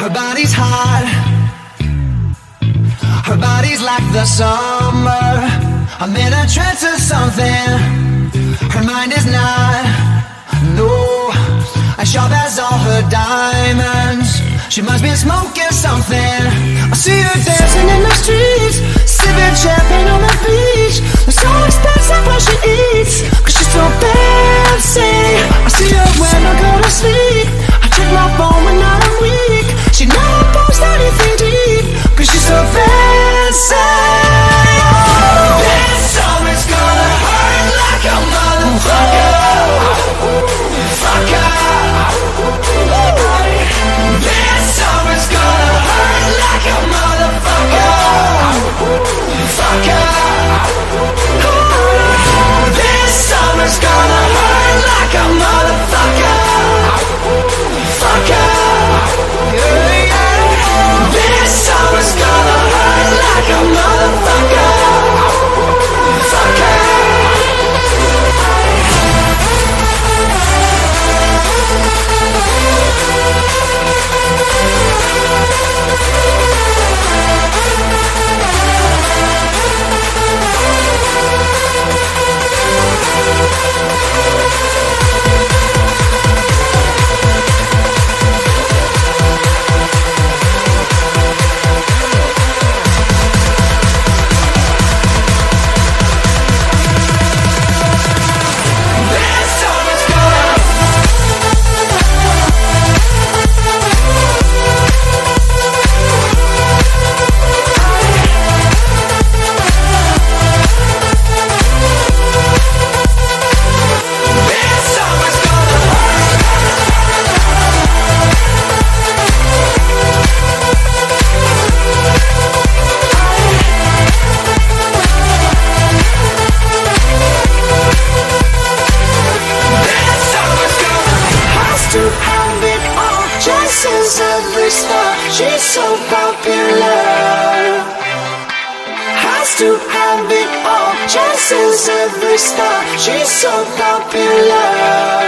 Her body's hot. Her body's like the summer. I'm in a trance or something. Her mind is not. No, as sharp as all her diamonds. She must be smoking something. I see her dancing in the streets, every star. She's so popular. Has to have it all, Chances every star. She's so popular.